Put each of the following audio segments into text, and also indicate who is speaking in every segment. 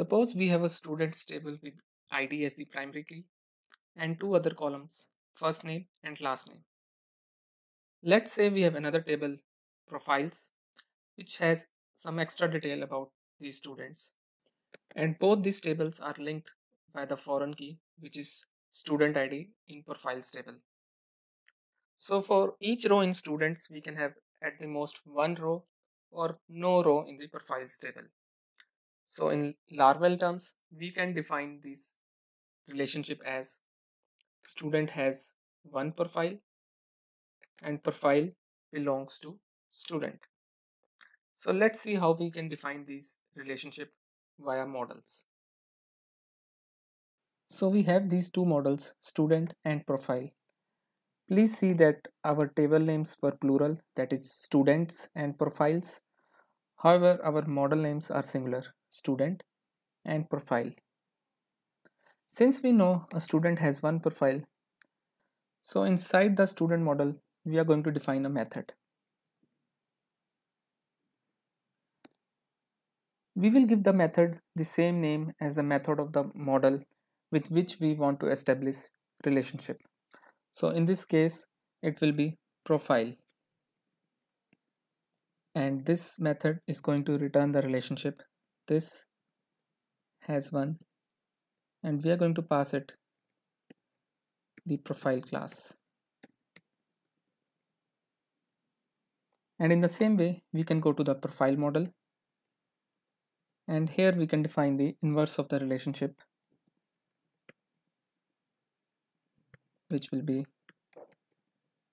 Speaker 1: Suppose we have a students table with ID as the primary key and two other columns, first name and last name. Let's say we have another table, profiles, which has some extra detail about these students. And both these tables are linked by the foreign key, which is student ID in profiles table. So for each row in students, we can have at the most one row or no row in the profiles table. So in Laravel terms, we can define this relationship as student has one profile and profile belongs to student. So let's see how we can define these relationship via models. So we have these two models, student and profile. Please see that our table names were plural, that is students and profiles. However, our model names are singular, student and profile. Since we know a student has one profile, so inside the student model, we are going to define a method. We will give the method the same name as the method of the model with which we want to establish relationship. So in this case, it will be profile. And this method is going to return the relationship. This has one and we are going to pass it the profile class. And in the same way, we can go to the profile model. And here we can define the inverse of the relationship which will be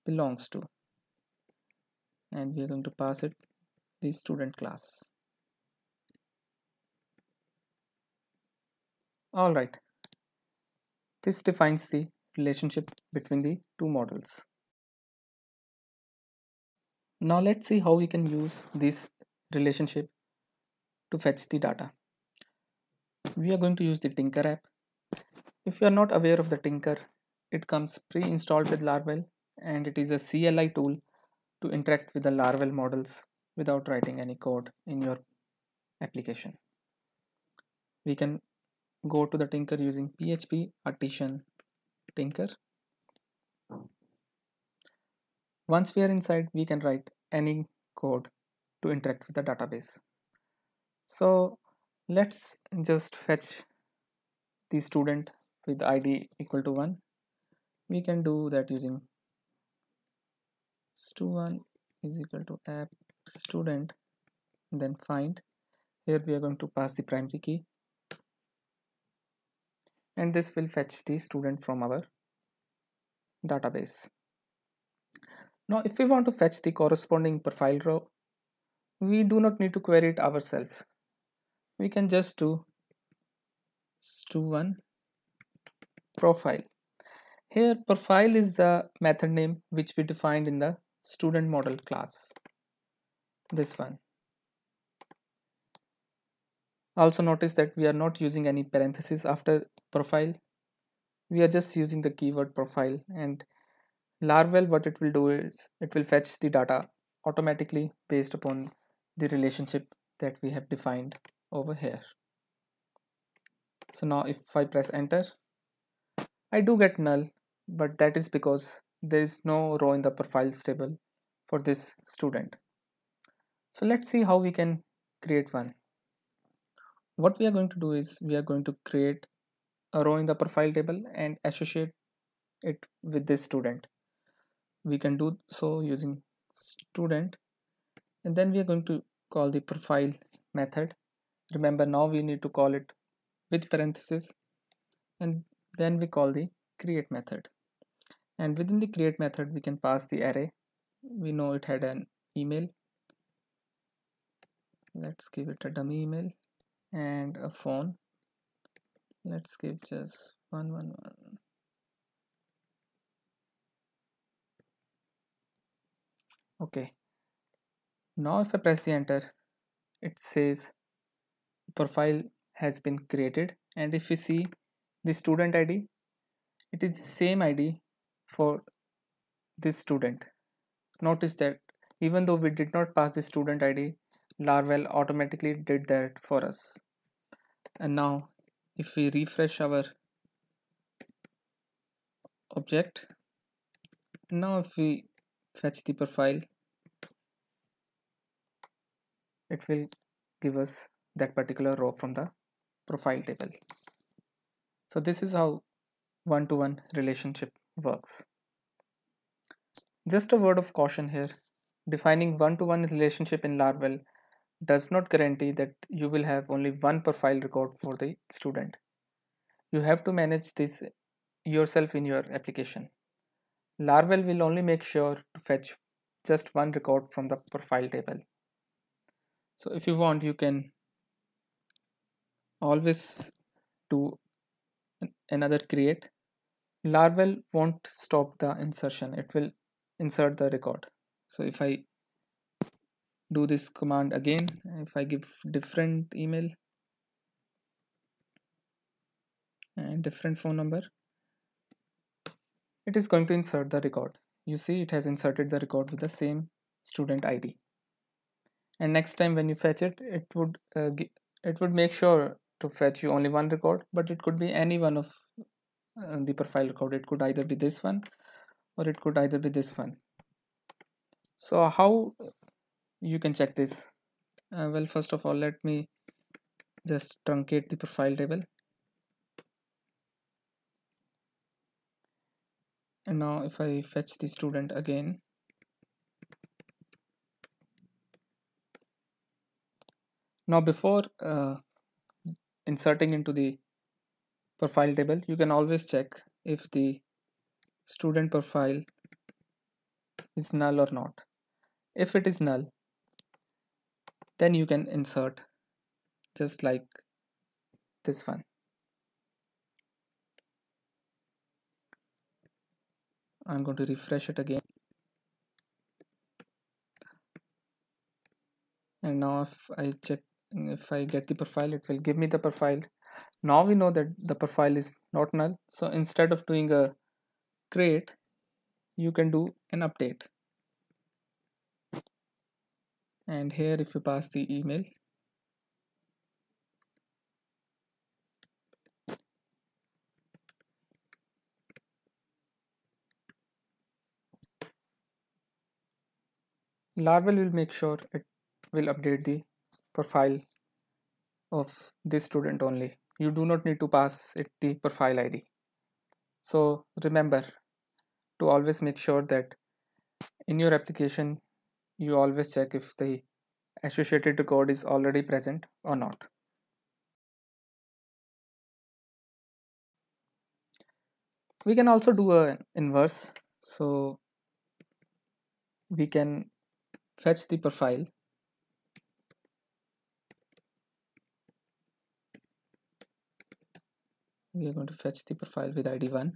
Speaker 1: belongs to and we are going to pass it the student class. All right. This defines the relationship between the two models. Now let's see how we can use this relationship to fetch the data. We are going to use the tinker app. If you are not aware of the tinker it comes pre-installed with Laravel and it is a CLI tool to interact with the Laravel models without writing any code in your application. We can go to the Tinker using PHP Artisan Tinker. Once we are inside, we can write any code to interact with the database. So let's just fetch the student with id equal to 1 we can do that using stu1 is equal to app student then find. Here we are going to pass the primary key. And this will fetch the student from our database. Now if we want to fetch the corresponding profile row we do not need to query it ourselves. We can just do stu1 profile. Here profile is the method name which we defined in the student model class. This one. Also notice that we are not using any parentheses after profile. We are just using the keyword profile and Laravel what it will do is it will fetch the data automatically based upon the relationship that we have defined over here. So now if I press enter, I do get null but that is because there is no row in the profiles table for this student. So let's see how we can create one. What we are going to do is we are going to create a row in the profile table and associate it with this student. We can do so using student and then we are going to call the profile method. Remember now we need to call it with parenthesis and then we call the create method and within the create method we can pass the array we know it had an email let's give it a dummy email and a phone. Let's give just 111 okay. Now if I press the enter it says profile has been created. And if we see the student ID it is the same ID for this student. Notice that even though we did not pass the student ID, Laravel automatically did that for us. and now if we refresh our object now if we fetch the profile it will give us that particular row from the profile table. So this is how one-to-one -one relationship works. Just a word of caution here. Defining one-to-one -one relationship in Laravel does not guarantee that you will have only one profile record for the student you have to manage this yourself in your application Laravel will only make sure to fetch just one record from the profile table. So if you want, you can always do another create. Laravel won't stop the insertion. It will insert the record. So if I do this command again, if I give different email and different phone number, it is going to insert the record. You see it has inserted the record with the same student id and next time when you fetch it it would uh, it would make sure to fetch you only one record but it could be any one of uh, the profile record. It could either be this one or it could either be this one. So how you can check this. Uh, well first of all let me just truncate the profile table. And now if I fetch the student again now before uh, inserting into the profile table you can always check if the student profile is null or not. If it is null then you can insert just like this one. I'm going to refresh it again. And now if I check if I get the profile it will give me the profile. Now we know that the profile is not null. So instead of doing a create you can do an update and here if you pass the email Laravel will make sure it will update the profile of this student only. You do not need to pass it the profile ID. So remember to always make sure that in your application you always check if the associated record is already present or not. We can also do an inverse. So we can fetch the profile we are going to fetch the profile with id 1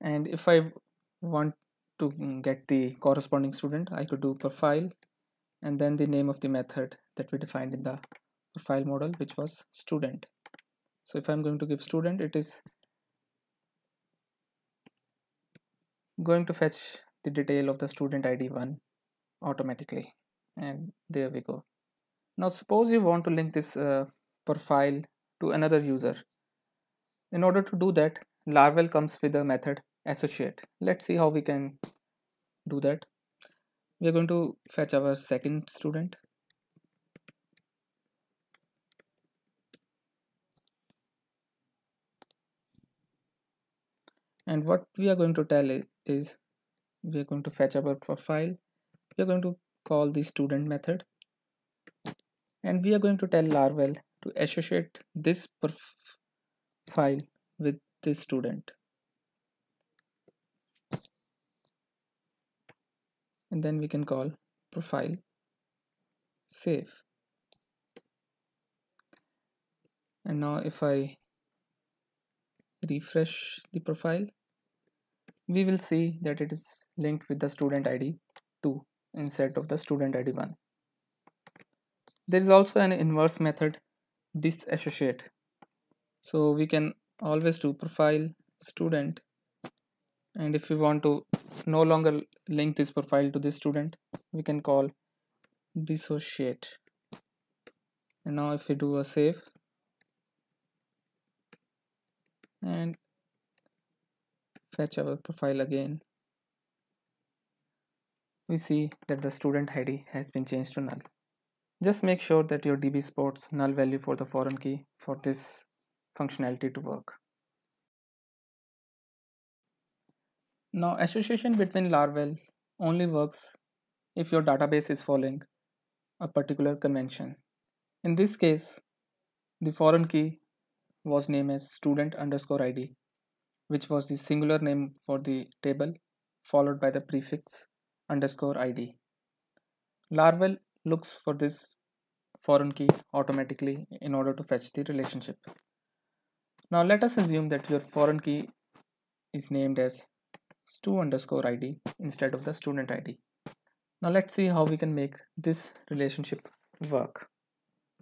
Speaker 1: and if I want to get the corresponding student I could do profile and then the name of the method that we defined in the profile model which was student. So if I'm going to give student it is going to fetch the detail of the student id 1 automatically. And there we go. Now suppose you want to link this uh, profile to another user. In order to do that laravel comes with a method associate. Let's see how we can do that. We are going to fetch our second student. And what we are going to tell is we are going to fetch our profile. We are going to call the student method. And we are going to tell Laravel to associate this file with this student and then we can call profile save. And now if I refresh the profile we will see that it is linked with the student id 2 instead of the student id 1 there is also an inverse method disassociate. So we can always do profile student. And if we want to no longer link this profile to this student we can call dissociate and now if we do a save and fetch our profile again we see that the student ID has been changed to null. Just make sure that your DB supports null value for the foreign key for this functionality to work. Now association between Laravel only works if your database is following a particular convention. In this case, the foreign key was named as student underscore id, which was the singular name for the table followed by the prefix underscore id. Laravel looks for this foreign key automatically in order to fetch the relationship. Now let us assume that your foreign key is named as stu underscore id instead of the student id. Now let's see how we can make this relationship work.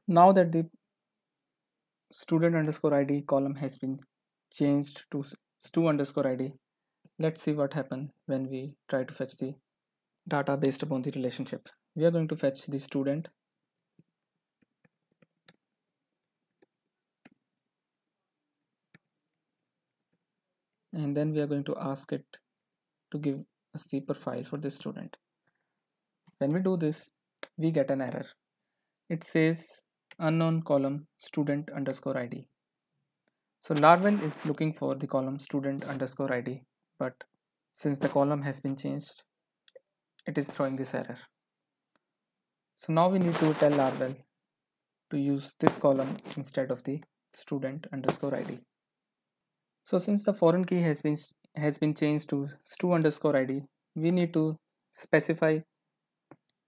Speaker 1: Now that the student underscore id column has been changed to stu underscore id, let's see what happens when we try to fetch the data based upon the relationship. We are going to fetch the student and then we are going to ask it to give a the profile for this student. When we do this, we get an error. It says unknown column student underscore id. So Laravel is looking for the column student underscore id, but since the column has been changed, it is throwing this error. So now we need to tell Laravel to use this column instead of the student underscore id. So since the foreign key has been has been changed to stu underscore id, we need to specify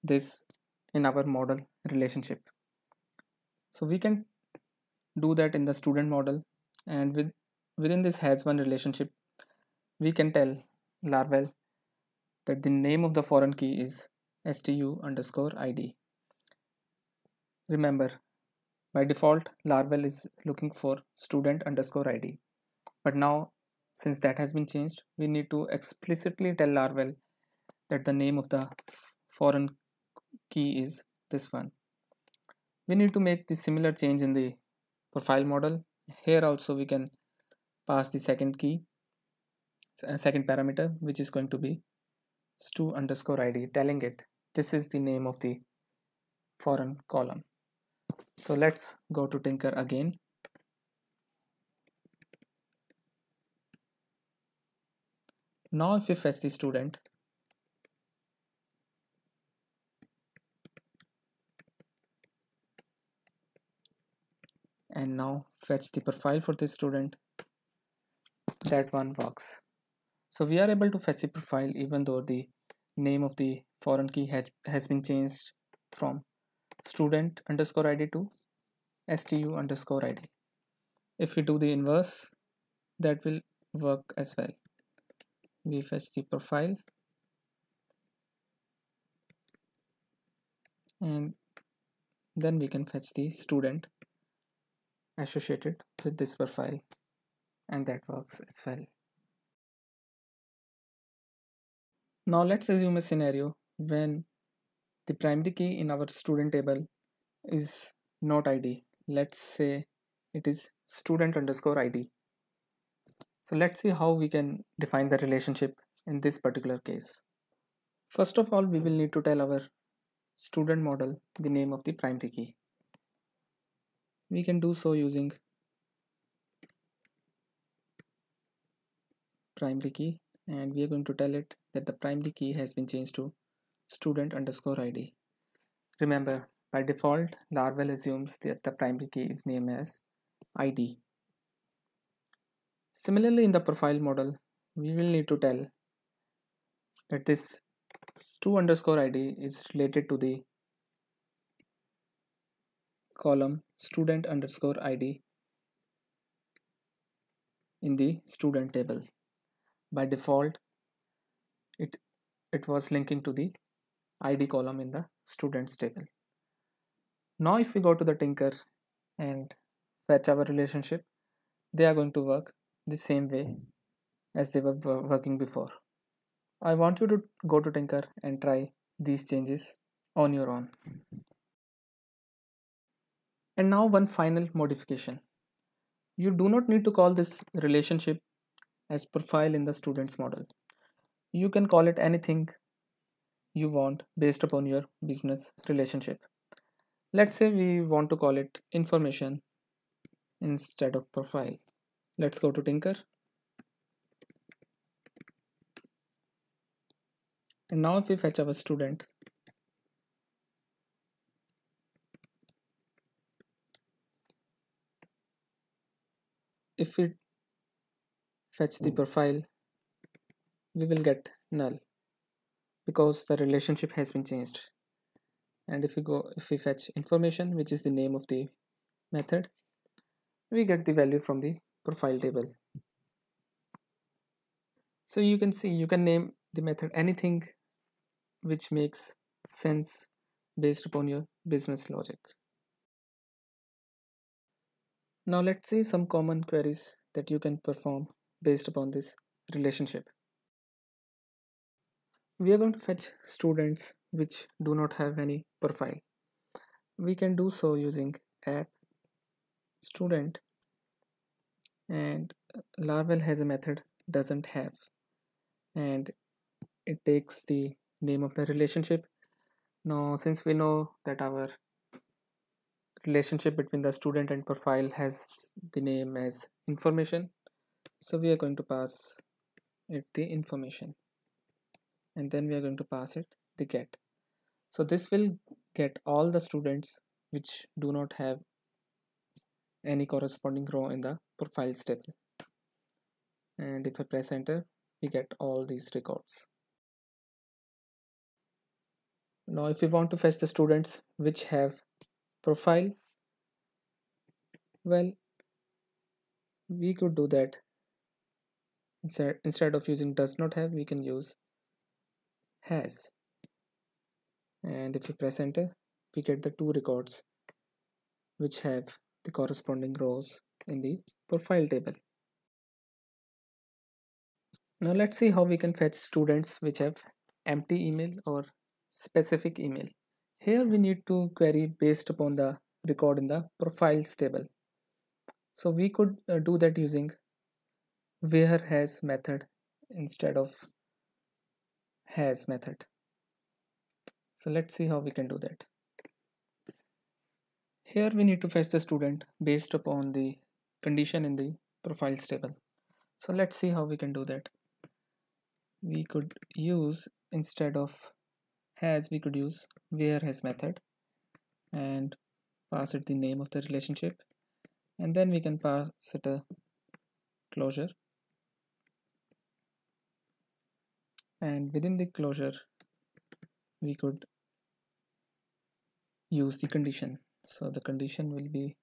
Speaker 1: this in our model relationship. So we can do that in the student model and with within this has one relationship we can tell Laravel that the name of the foreign key is stu underscore id. Remember, by default, Laravel is looking for student underscore id. But now, since that has been changed, we need to explicitly tell Laravel that the name of the foreign key is this one. We need to make the similar change in the profile model. Here also we can pass the second key, uh, second parameter, which is going to be stu underscore id telling it this is the name of the foreign column so let's go to tinker again now if we fetch the student and now fetch the profile for the student that one works so we are able to fetch the profile even though the name of the foreign key has, has been changed from student underscore id to stu underscore id. If we do the inverse, that will work as well. We fetch the profile and then we can fetch the student associated with this profile and that works as well. Now let's assume a scenario when the primary key in our student table is not id. Let's say it is student underscore id. So let's see how we can define the relationship in this particular case. First of all, we will need to tell our student model the name of the primary key. We can do so using primary key and we are going to tell it that the primary key has been changed to student underscore id. Remember, by default, Laravel assumes that the primary key is named as id. Similarly, in the profile model, we will need to tell that this stu underscore id is related to the column student underscore id in the student table. By default it it was linking to the id column in the students table. Now if we go to the tinker and fetch our relationship they are going to work the same way as they were working before. I want you to go to tinker and try these changes on your own. And now one final modification. You do not need to call this relationship as profile in the students model. You can call it anything you want based upon your business relationship. Let's say we want to call it information instead of profile let's go to tinker. And now if we fetch our student. If we fetch the hmm. profile we will get null because the relationship has been changed. And if we go if we fetch information which is the name of the method we get the value from the profile table. So you can see you can name the method anything which makes sense based upon your business logic. Now let's see some common queries that you can perform based upon this relationship. We are going to fetch students which do not have any profile. We can do so using app student and laravel has a method doesn't have. And it takes the name of the relationship. Now since we know that our relationship between the student and profile has the name as information so we are going to pass it the information. And then we are going to pass it the get. So this will get all the students which do not have any corresponding row in the profiles table and if I press enter we get all these records. Now if we want to fetch the students which have profile well we could do that. Instead instead of using does not have we can use has. And if we press enter we get the two records which have the corresponding rows in the profile table. Now let's see how we can fetch students which have empty email or specific email. Here we need to query based upon the record in the profiles table. So we could uh, do that using where has method instead of has method. So let's see how we can do that. Here we need to fetch the student based upon the condition in the profiles table so let's see how we can do that. We could use instead of has we could use where has method and pass it the name of the relationship. And then we can pass it a closure. And within the closure we could use the condition. So the condition will be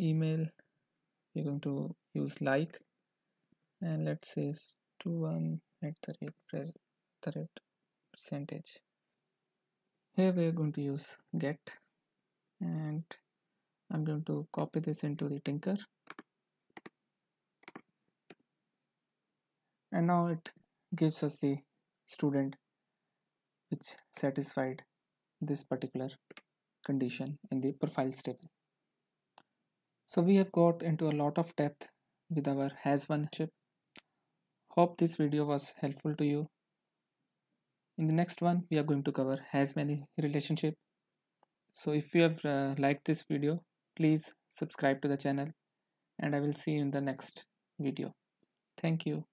Speaker 1: email you're going to use like. And let's say to one at the rate pres the rate percentage. Here we are going to use get. And I'm going to copy this into the tinker. And now it gives us the student which satisfied this particular condition in the profiles table. So we have got into a lot of depth with our has one chip. Hope this video was helpful to you. In the next one, we are going to cover has many relationship. So if you have uh, liked this video, please subscribe to the channel and I will see you in the next video. Thank you.